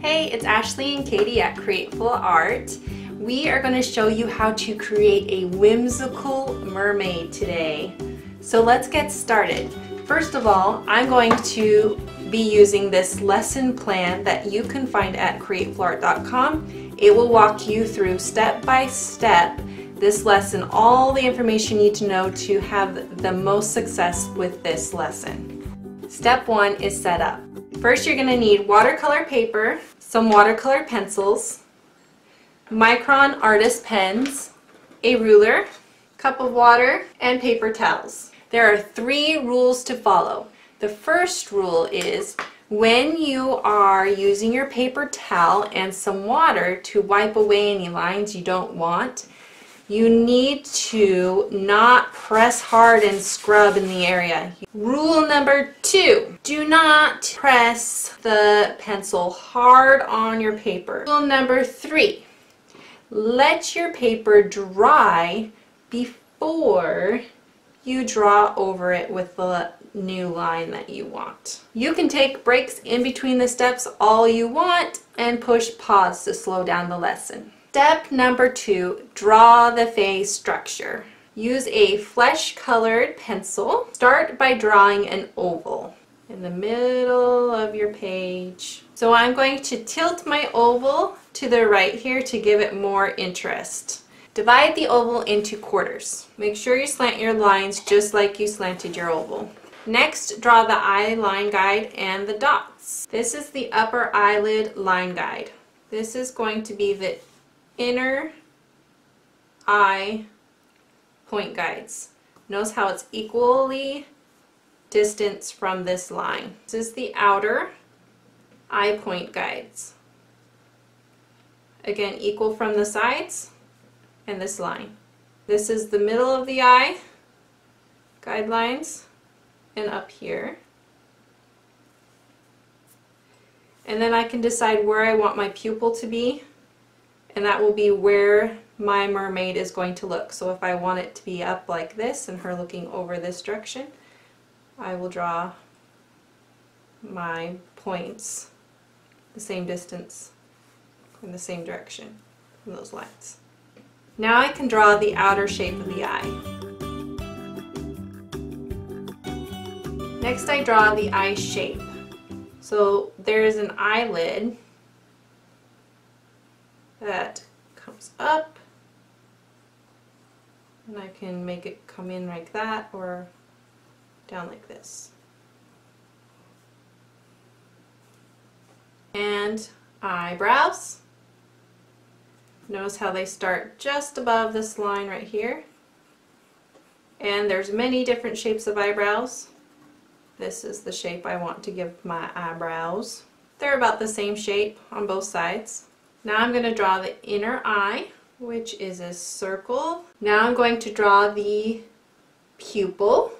Hey, it's Ashley and Katie at Createful Art. We are going to show you how to create a whimsical mermaid today. So let's get started. First of all, I'm going to be using this lesson plan that you can find at createfulart.com. It will walk you through step by step this lesson, all the information you need to know to have the most success with this lesson. Step one is set up. First you're going to need watercolor paper, some watercolor pencils, Micron artist pens, a ruler, cup of water, and paper towels. There are three rules to follow. The first rule is when you are using your paper towel and some water to wipe away any lines you don't want, you need to not press hard and scrub in the area. Rule number two, do not press the pencil hard on your paper. Rule number three, let your paper dry before you draw over it with the new line that you want. You can take breaks in between the steps all you want and push pause to slow down the lesson. Step number two, draw the face structure. Use a flesh colored pencil. Start by drawing an oval in the middle of your page. So I'm going to tilt my oval to the right here to give it more interest. Divide the oval into quarters. Make sure you slant your lines just like you slanted your oval. Next, draw the eye line guide and the dots. This is the upper eyelid line guide. This is going to be the inner eye point guides. Notice how it's equally distance from this line. This is the outer eye point guides. Again, equal from the sides and this line. This is the middle of the eye guidelines and up here. And then I can decide where I want my pupil to be and that will be where my mermaid is going to look. So if I want it to be up like this and her looking over this direction, I will draw my points the same distance in the same direction from those lines. Now I can draw the outer shape of the eye. Next I draw the eye shape. So there's an eyelid that comes up and I can make it come in like that or down like this. And eyebrows. Notice how they start just above this line right here. And there's many different shapes of eyebrows. This is the shape I want to give my eyebrows. They're about the same shape on both sides. Now I'm going to draw the inner eye, which is a circle. Now I'm going to draw the pupil,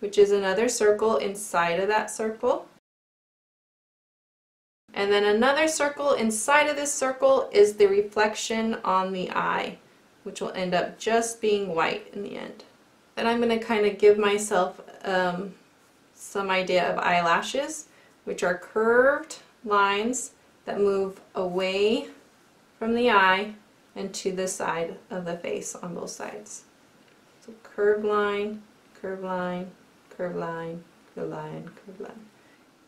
which is another circle inside of that circle. And then another circle inside of this circle is the reflection on the eye, which will end up just being white in the end. Then I'm going to kind of give myself um, some idea of eyelashes, which are curved lines that move away from the eye and to the side of the face on both sides. So curved line, curved line, curved line, curved line, curved line.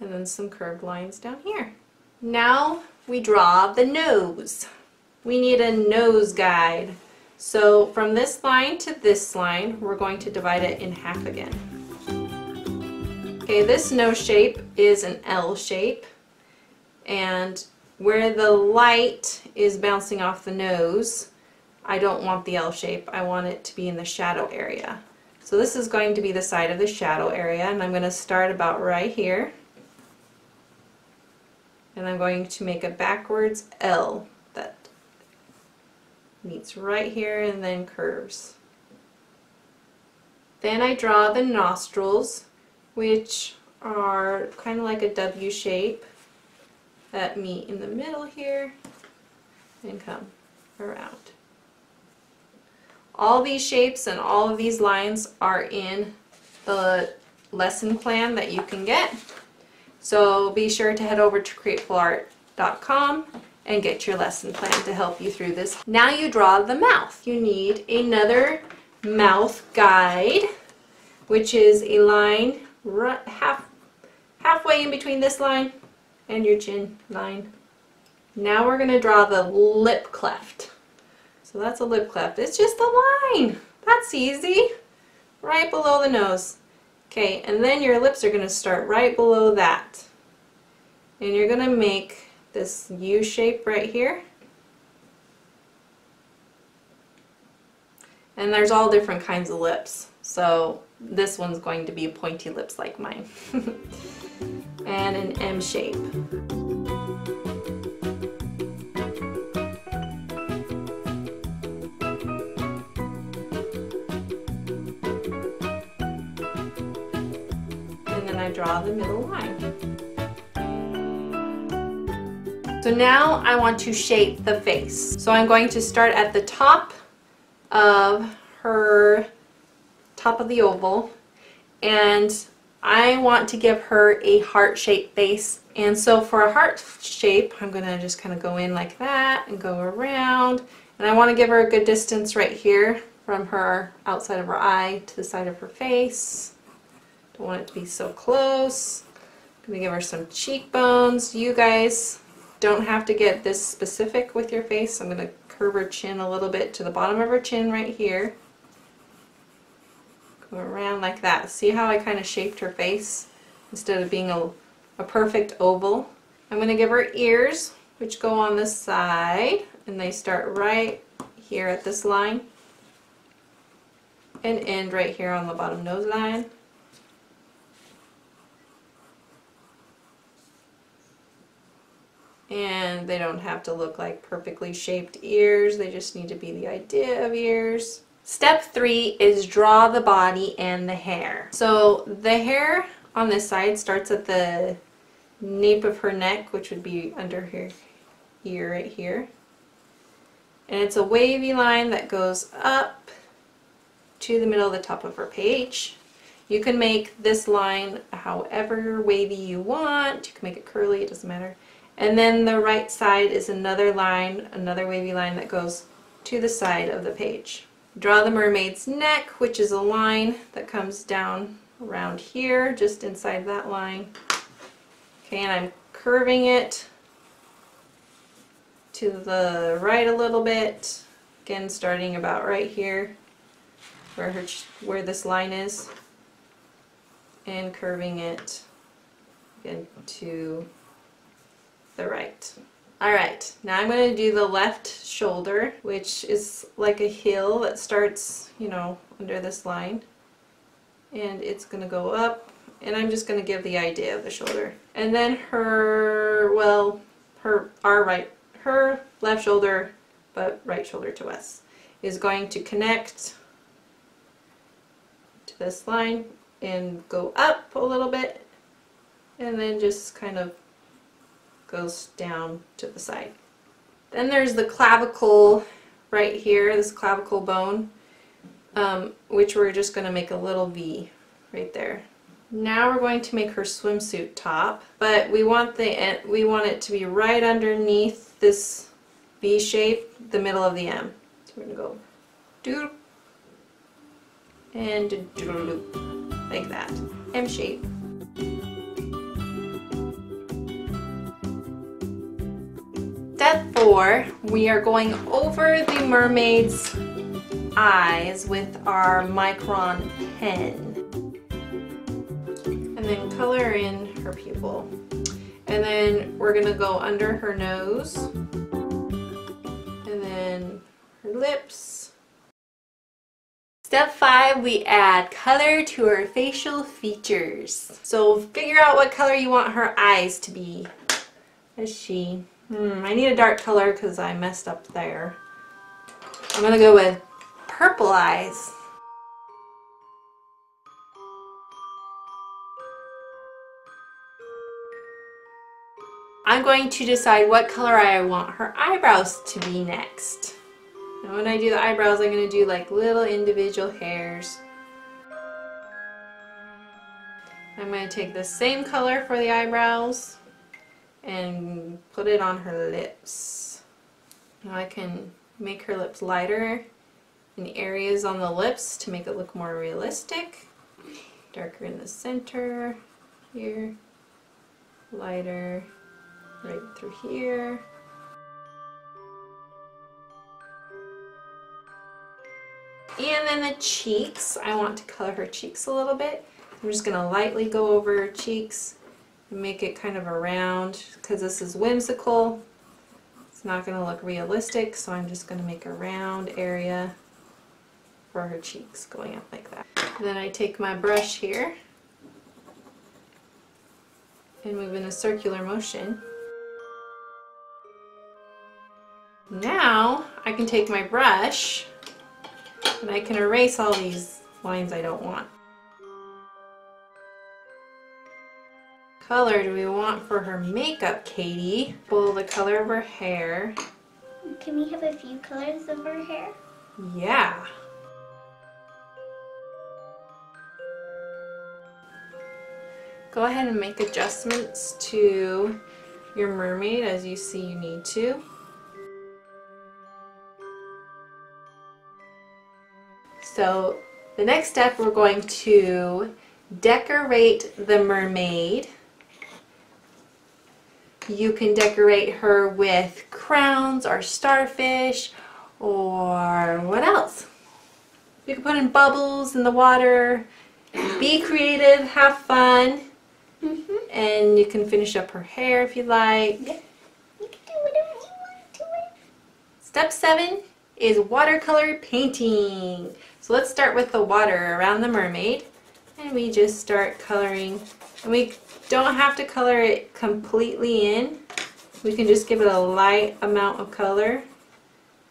And then some curved lines down here. Now we draw the nose. We need a nose guide. So from this line to this line, we're going to divide it in half again. Okay, this nose shape is an L shape and where the light is bouncing off the nose, I don't want the L shape. I want it to be in the shadow area. So this is going to be the side of the shadow area and I'm going to start about right here. And I'm going to make a backwards L that meets right here and then curves. Then I draw the nostrils, which are kind of like a W shape that meet in the middle here and come around. All these shapes and all of these lines are in the lesson plan that you can get. So be sure to head over to Createful Art www.learningwithmommy.com and get your lesson plan to help you through this. Now you draw the mouth. You need another mouth guide, which is a line half halfway in between this line and your chin line. Now we're going to draw the lip cleft. So that's a lip cleft. It's just a line. That's easy. Right below the nose. Okay, and then your lips are going to start right below that. And you're going to make this U shape right here. And there's all different kinds of lips. So this one's going to be pointy lips like mine. and an M shape. Draw the middle line. So now I want to shape the face. So I'm going to start at the top of her top of the oval and I want to give her a heart-shaped face and so for a heart shape I'm going to just kind of go in like that and go around and I want to give her a good distance right here from her outside of her eye to the side of her face. Want it to be so close. To give her some cheekbones. You guys don't have to get this specific with your face. I'm to curve her chin a little bit to the bottom of her chin right here. Go around like that. See how I kind of shaped her face instead of being a, a perfect oval? I'm to give her ears, which go on this side, and they start right here at this line and end right here on the bottom nose line. And they don't have to look like perfectly shaped ears. They just need to be the idea of ears. Step three is draw the body and the hair. So the hair on this side starts at the nape of her neck which would be under her ear right here. And it's a wavy line that goes up to the middle of the top of her page. You can make this line however wavy you want. You can make it curly it doesn't matter and then the right side is another line, another wavy line that goes to the side of the page. Draw the mermaid's neck, which is a line that comes down around here, just inside that line. Okay, and I'm curving it to the right a little bit. Again, starting about right here, where her where this line is, and curving it again to the right. Alright, now I'm going to do the left shoulder, which is like a hill that starts, you know, under this line. And it's going to go up, and I'm just going to give the idea of the shoulder. And then her, well, her, our right, her left shoulder, but right shoulder to us, is going to connect to this line and go up a little bit, and then just kind of goes down to the side. Then there's the clavicle right here, this clavicle bone, um, which we're just going to make a little V right there. Now we're going to make her swimsuit top, but we want the we want it to be right underneath this V shape, the middle of the M. So we're going to go do and do like that. M shape. Four, we are going over the mermaid's eyes with our micron pen. And then color in her pupil. And then we're going to go under her nose. And then her lips. Step five, we add color to her facial features. So figure out what color you want her eyes to be as she Hmm, I need a dark color because I messed up there. I'm going to go with purple eyes. I'm going to decide what color I want her eyebrows to be next. And when I do the eyebrows, I'm going to do like little individual hairs. I'm going to take the same color for the eyebrows and put it on her lips. Now I can make her lips lighter in areas on the lips to make it look more realistic. Darker in the center here, lighter right through here. And then the cheeks, I want to color her cheeks a little bit. I'm just going to lightly go over her cheeks make it kind of a round because this is whimsical. It's not going to look realistic, so I'm just going to make a round area for her cheeks going up like that. then I take my brush here and move in a circular motion. Now I can take my brush and I can erase all these lines I don't want. Color do we want for her makeup, Katie? Well, the color of her hair. Can we have a few colors of her hair? Yeah. Go ahead and make adjustments to your mermaid as you see you need to. So the next step we're going to decorate the mermaid. You can decorate her with crowns or starfish or what else? You can put in bubbles in the water. Be creative, have fun. Mm -hmm. And you can finish up her hair if you like. You can do whatever you want to it. Step seven is watercolor painting. So let's start with the water around the mermaid. And we just start coloring. And we don't have to color it completely in. We can just give it a light amount of color.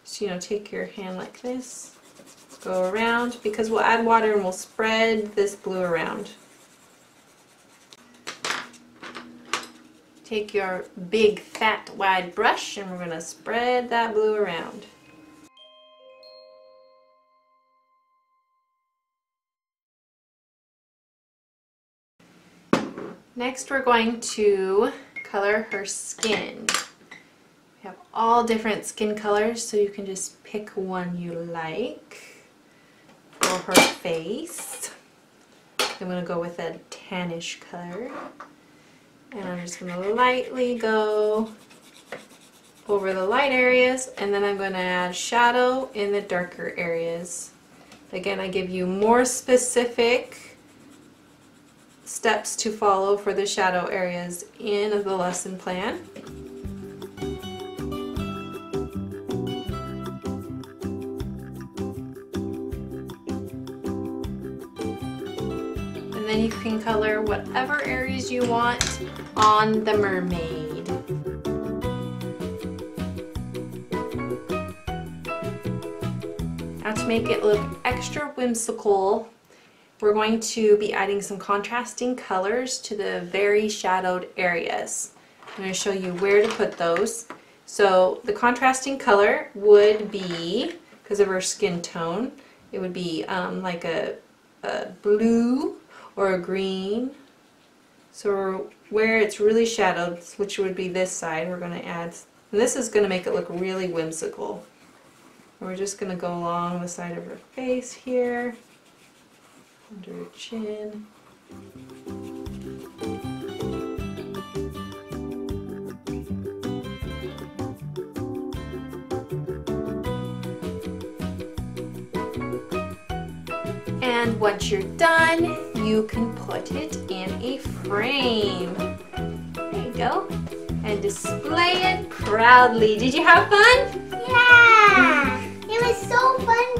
So, you know, take your hand like this, go around, because we'll add water and we'll spread this blue around. Take your big fat wide brush and we're going to spread that blue around. Next we're going to color her skin. We have all different skin colors so you can just pick one you like for her face. I'm going to go with a tannish color. And I'm just going to lightly go over the light areas and then I'm going to add shadow in the darker areas. Again, I give you more specific steps to follow for the shadow areas in the lesson plan. And then you can color whatever areas you want on the mermaid. Now to make it look extra whimsical, we're going to be adding some contrasting colors to the very shadowed areas. I'm going to show you where to put those. So the contrasting color would be, because of her skin tone, it would be um, like a, a blue or a green. So where it's really shadowed, which would be this side, we're going to add, and this is going to make it look really whimsical. We're just going to go along the side of her face here, under her chin. And once you're done, you can put it in a frame. There you go. And display it proudly. Did you have fun? Yeah! It was so fun.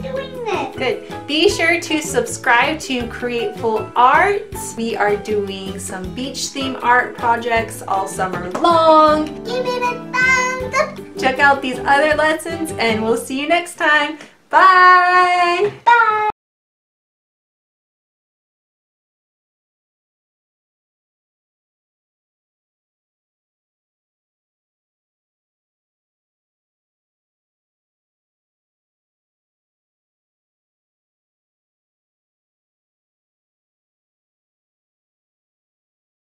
Be sure to subscribe to Createful Arts. We are doing some beach theme art projects all summer long. Give it a thumbs up. Check out these other lessons and we'll see you next time. Bye! Bye!